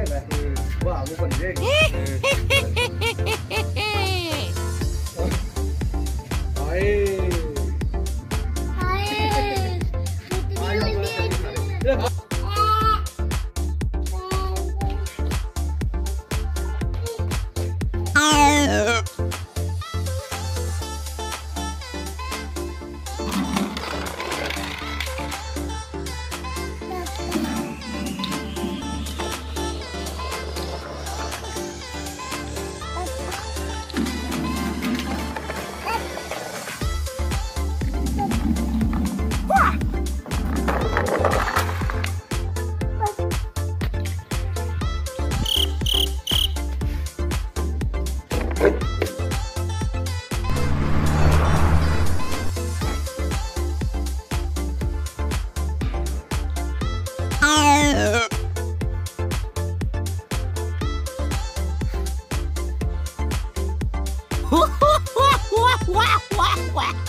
dia kasih wah aku pendek Baik. Uh-huh.